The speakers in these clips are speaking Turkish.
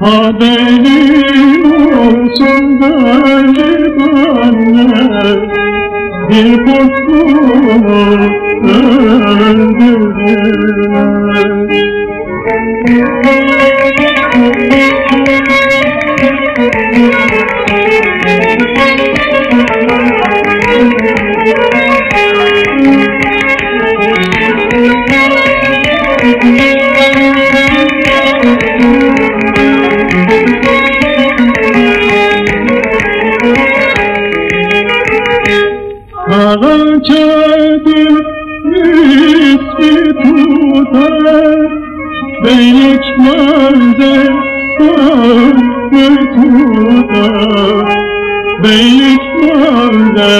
Haberin olsun garibanlar Bir kutluğu öldürdüler Karaçadır ismi tutar Beylikler'de farklı tutar. Beylikler'de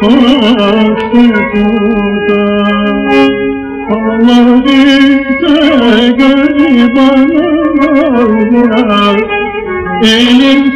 farklı tutar. Allah bize garibanlar Elin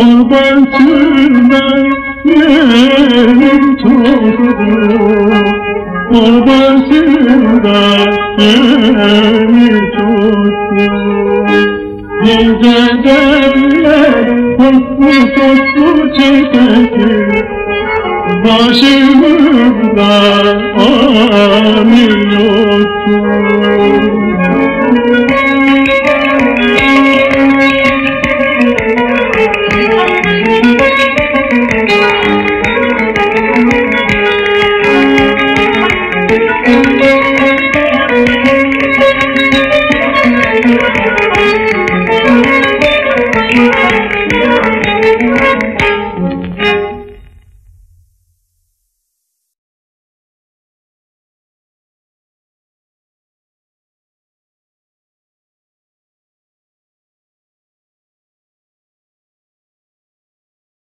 Sürmen yerim Kurban sürmen yerim çoktur Nice derler kutlu kutlu çekekir Başımızda amin yoktur